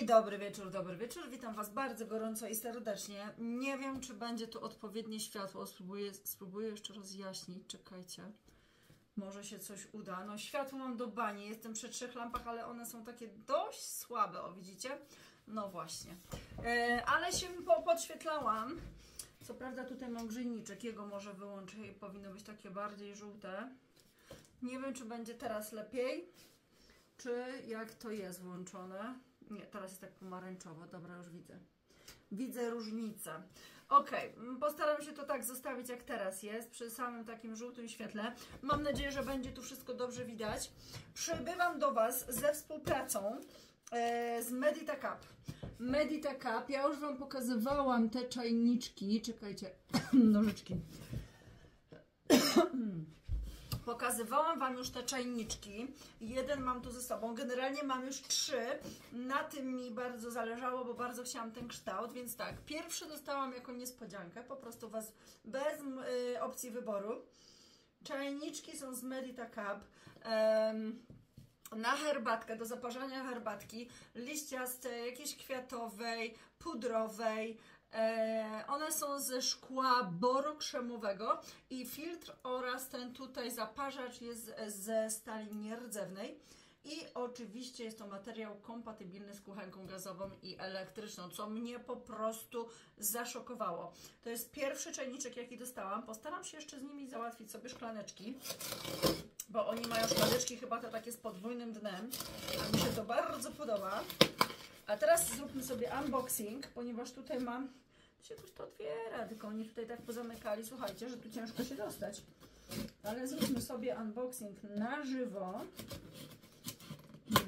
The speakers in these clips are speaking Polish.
I dobry wieczór, dobry wieczór. Witam Was bardzo gorąco i serdecznie. Nie wiem, czy będzie tu odpowiednie światło. Spróbuję, spróbuję jeszcze rozjaśnić. Czekajcie. Może się coś uda. No światło mam do bani. Jestem przy trzech lampach, ale one są takie dość słabe. O, widzicie? No właśnie. E, ale się po, podświetlałam. Co prawda tutaj mam grzejniczek. Jego może wyłączę i powinno być takie bardziej żółte. Nie wiem, czy będzie teraz lepiej, czy jak to jest włączone. Nie, teraz jest tak pomarańczowo. Dobra, już widzę. Widzę różnicę. Ok, postaram się to tak zostawić jak teraz jest, przy samym takim żółtym świetle. Mam nadzieję, że będzie tu wszystko dobrze widać. Przybywam do Was ze współpracą z Medita Cup. Medita Cup, ja już Wam pokazywałam te czajniczki. Czekajcie, nożyczki. Pokazywałam Wam już te czajniczki. Jeden mam tu ze sobą. Generalnie mam już trzy. Na tym mi bardzo zależało, bo bardzo chciałam ten kształt. Więc tak, pierwszy dostałam jako niespodziankę. Po prostu Was bez y, opcji wyboru. Czajniczki są z Medita Cup. Um, na herbatkę, do zaparzania herbatki, liściastej, jakiejś kwiatowej, pudrowej, E, one są ze szkła borokrzemowego i filtr oraz ten tutaj zaparzacz jest ze stali nierdzewnej. I oczywiście jest to materiał kompatybilny z kuchenką gazową i elektryczną, co mnie po prostu zaszokowało. To jest pierwszy czajniczek, jaki dostałam. Postaram się jeszcze z nimi załatwić sobie szklaneczki, bo oni mają szklaneczki chyba te takie z podwójnym dnem, a mi się to bardzo podoba. A teraz zróbmy sobie unboxing, ponieważ tutaj mam się jakoś to otwiera, tylko oni tutaj tak pozamykali, słuchajcie, że tu ciężko się dostać. Ale zróbmy sobie unboxing na żywo.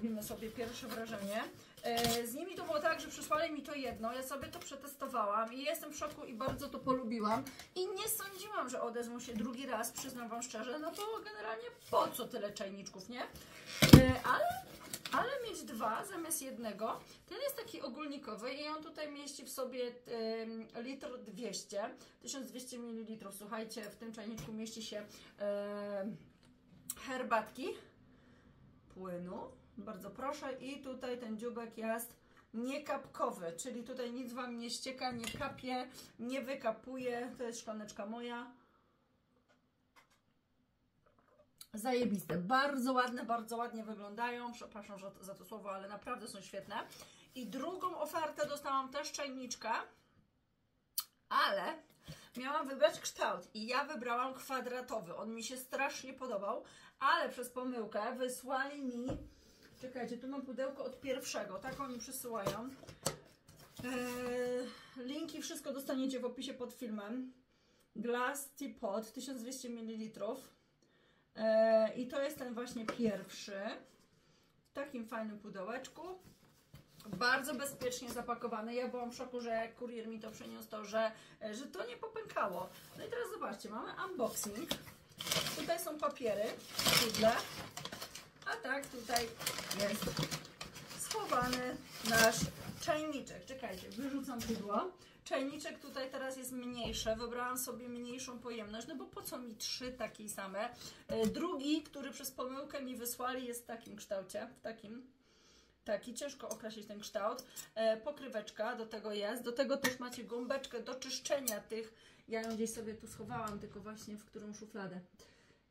Zrobimy sobie pierwsze wrażenie. E, z nimi to było tak, że przysłali mi to jedno, ja sobie to przetestowałam i jestem w szoku i bardzo to polubiłam. I nie sądziłam, że odezwą się drugi raz, przyznam Wam szczerze, no to generalnie po co tyle czajniczków, nie? E, ale ale mieć dwa zamiast jednego. Ten jest taki ogólnikowy i on tutaj mieści w sobie litr 200, 1200 ml. Słuchajcie, w tym czajniczku mieści się herbatki, płynu, bardzo proszę i tutaj ten dziubek jest niekapkowy, czyli tutaj nic Wam nie ścieka, nie kapie, nie wykapuje, to jest szklaneczka moja, Zajebiste, bardzo ładne, bardzo ładnie wyglądają. Przepraszam za to słowo, ale naprawdę są świetne. I drugą ofertę dostałam też czajniczka, ale miałam wybrać kształt i ja wybrałam kwadratowy. On mi się strasznie podobał, ale przez pomyłkę wysłali mi. Czekajcie, tu mam pudełko od pierwszego, tak oni przysyłają. Eee, linki, wszystko dostaniecie w opisie pod filmem. Glass Teapot 1200 ml. E, I to jest ten właśnie pierwszy. W takim fajnym pudełeczku. Bardzo bezpiecznie zapakowany. Ja byłam w szoku, że kurier mi to przyniósł, to, że, że to nie popękało. No i teraz zobaczcie, mamy unboxing. Tutaj są papiery, pudle. A tak, tutaj jest schowany nasz czajniczek. Czekajcie, wyrzucam pudło. Czajniczek tutaj teraz jest mniejszy, wybrałam sobie mniejszą pojemność, no bo po co mi trzy takie same. E, drugi, który przez pomyłkę mi wysłali jest w takim kształcie, w takim. Taki, ciężko określić ten kształt. E, pokryweczka do tego jest. Do tego też macie gąbeczkę do czyszczenia tych. Ja ją gdzieś sobie tu schowałam, tylko właśnie w którą szufladę.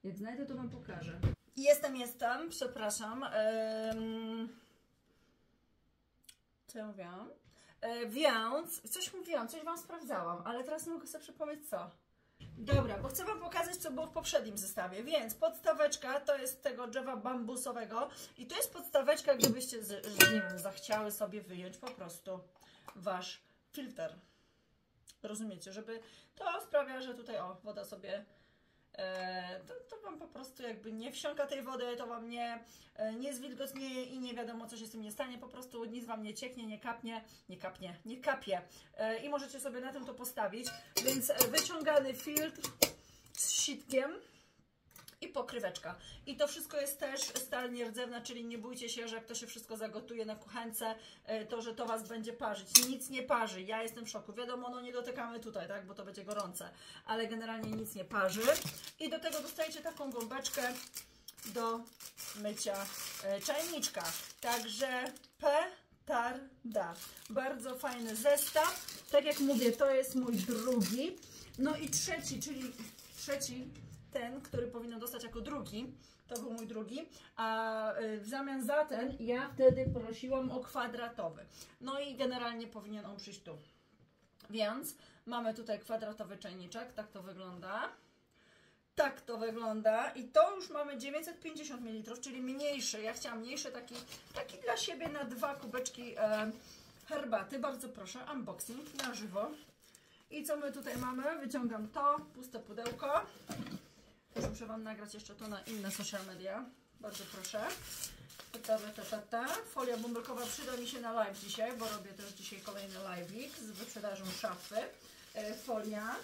Jak znajdę, to Wam pokażę. Jestem, jestem, przepraszam. Co ja mówiłam? E, więc coś mówiłam, coś Wam sprawdzałam, ale teraz nie mogę sobie przypomnieć co. Dobra, bo chcę Wam pokazać, co było w poprzednim zestawie. Więc podstaweczka to jest tego drzewa bambusowego i to jest podstaweczka, gdybyście, z, nie wiem, zachciały sobie wyjąć po prostu Wasz filtr. Rozumiecie, żeby to sprawia, że tutaj o, woda sobie to, to Wam po prostu jakby nie wsiąka tej wody, to Wam nie, e, nie zwilgotnieje i nie wiadomo co się z tym nie stanie, po prostu nic Wam nie cieknie, nie kapnie, nie kapnie, nie kapie. E, i możecie sobie na tym to postawić, więc wyciągany filtr z sitkiem i pokryweczka. I to wszystko jest też stal nierdzewna, czyli nie bójcie się, że jak to się wszystko zagotuje na kuchence, e, to że to Was będzie parzyć. Nic nie parzy. Ja jestem w szoku. Wiadomo, no nie dotykamy tutaj, tak, bo to będzie gorące, ale generalnie nic nie parzy. I do tego dostajecie taką gąbeczkę do mycia e, czajniczka. Także petarda. Bardzo fajny zestaw. Tak jak mówię, to jest mój drugi. No i trzeci, czyli trzeci, ten, który powinien dostać jako drugi. To był mój drugi, a y, w zamian za ten ja wtedy prosiłam o kwadratowy. No i generalnie powinien on przyjść tu. Więc mamy tutaj kwadratowy czajniczek, tak to wygląda. Tak to wygląda i to już mamy 950 ml, czyli mniejszy. Ja chciałam mniejszy, taki, taki dla siebie na dwa kubeczki e, herbaty. Bardzo proszę, unboxing na żywo. I co my tutaj mamy? Wyciągam to, puste pudełko. Też muszę Wam nagrać jeszcze to na inne social media. Bardzo proszę. Ta, ta, ta, ta. Folia bąbelkowa przyda mi się na live dzisiaj, bo robię też dzisiaj kolejny live'ik z wyprzedażą szafy. E, folia.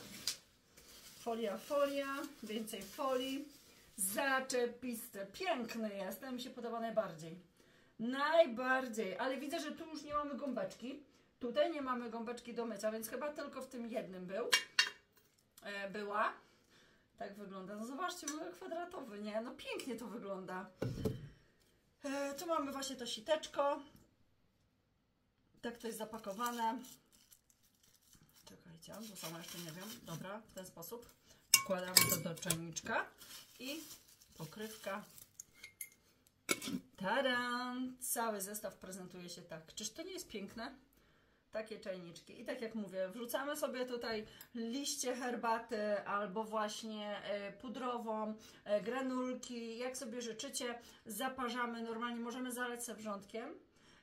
Folia, folia. Więcej folii. Zaczepiste. Piękny jest. Ten mi się podoba najbardziej. Najbardziej. Ale widzę, że tu już nie mamy gąbeczki. Tutaj nie mamy gąbeczki do mycia, więc chyba tylko w tym jednym był. E, była. Tak wygląda. No zobaczcie, mamy kwadratowy, nie? No pięknie to wygląda. E, tu mamy właśnie to siteczko. Tak to jest zapakowane. Czekajcie, bo sama jeszcze nie wiem. Dobra, w ten sposób. Wkładamy to do czajniczka i pokrywka. Taran! Cały zestaw prezentuje się tak. Czyż to nie jest piękne? Takie czajniczki. I tak jak mówię, wrzucamy sobie tutaj liście herbaty albo właśnie e, pudrową, e, granulki, jak sobie życzycie, zaparzamy. Normalnie możemy zalać se wrzątkiem,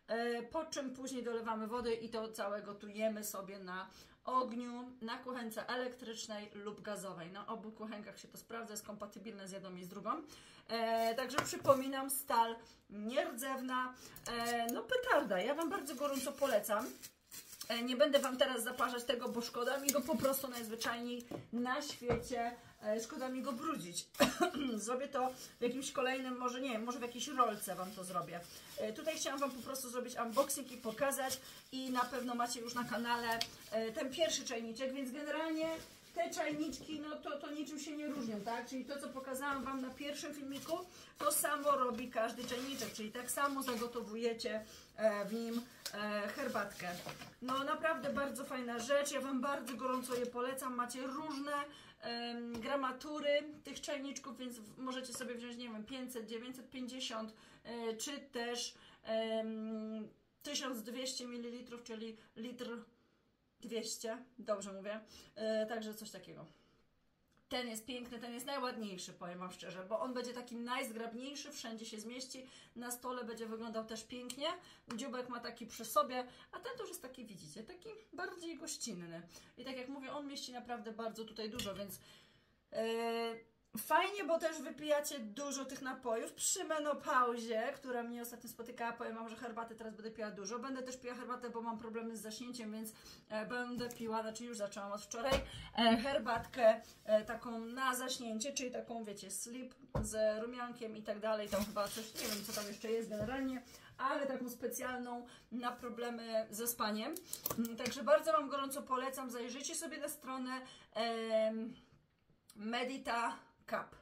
e, po czym później dolewamy wody i to całe gotujemy sobie na ogniu, na kuchence elektrycznej lub gazowej. Na obu kuchenkach się to sprawdza, jest kompatybilne z jedną i z drugą. E, także przypominam, stal nierdzewna, e, no petarda. Ja Wam bardzo gorąco polecam. E, nie będę Wam teraz zaparzać tego, bo szkoda mi go po prostu najzwyczajniej na świecie, e, szkoda mi go brudzić. zrobię to w jakimś kolejnym, może nie wiem, może w jakiejś rolce Wam to zrobię. E, tutaj chciałam Wam po prostu zrobić unboxing i pokazać i na pewno macie już na kanale ten pierwszy czajniczek, więc generalnie te czajniczki, no to, to niczym się nie różnią, tak? Czyli to, co pokazałam Wam na pierwszym filmiku, to samo robi każdy czajniczek, czyli tak samo zagotowujecie w nim herbatkę. No naprawdę bardzo fajna rzecz, ja Wam bardzo gorąco je polecam, macie różne gramatury tych czajniczków, więc możecie sobie wziąć, nie wiem, 500, 950, e, czy też um, 1200 ml, czyli litr 200, dobrze mówię, e, także coś takiego. Ten jest piękny, ten jest najładniejszy, powiem Wam szczerze, bo on będzie taki najzgrabniejszy, wszędzie się zmieści, na stole będzie wyglądał też pięknie. Dziubek ma taki przy sobie, a ten już jest taki, widzicie, taki bardziej gościnny. I tak jak mówię, on mieści naprawdę bardzo tutaj dużo, więc... Yy, Fajnie, bo też wypijacie dużo tych napojów przy menopauzie, która mnie ostatnio spotykała. Powiem Wam, że herbaty teraz będę piła dużo. Będę też piła herbatę, bo mam problemy z zaśnięciem, więc e, będę piła, znaczy już zaczęłam od wczoraj, e, herbatkę e, taką na zaśnięcie, czyli taką, wiecie, slip z rumiankiem i tak dalej. Tam chyba coś, nie wiem co tam jeszcze jest generalnie, ale taką specjalną na problemy ze spaniem. Mm, także bardzo Wam gorąco polecam. Zajrzyjcie sobie na stronę Medita Cup.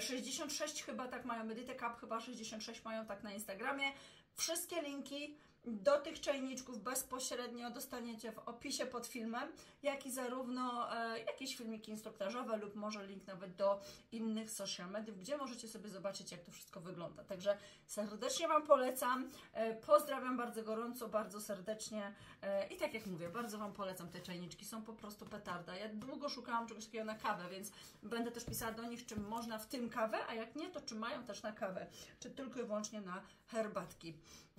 66 e, chyba tak mają, Medite Cup chyba 66 mają tak na Instagramie. Wszystkie linki do tych czajniczków bezpośrednio dostaniecie w opisie pod filmem, jak i zarówno e, jakieś filmiki instruktażowe lub może link nawet do innych social mediów, gdzie możecie sobie zobaczyć, jak to wszystko wygląda. Także serdecznie Wam polecam. E, pozdrawiam bardzo gorąco, bardzo serdecznie e, i tak jak mówię, bardzo Wam polecam te czajniczki. Są po prostu petarda. Ja długo szukałam czegoś takiego na kawę, więc będę też pisała do nich, czy można w tym kawę, a jak nie, to czy mają też na kawę, czy tylko i wyłącznie na herbatki.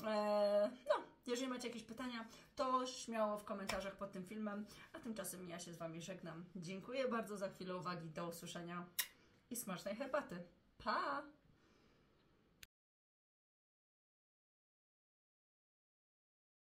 E, no, jeżeli macie jakieś pytania, to śmiało w komentarzach pod tym filmem, a tymczasem ja się z Wami żegnam. Dziękuję bardzo za chwilę uwagi, do usłyszenia i smacznej herbaty. Pa!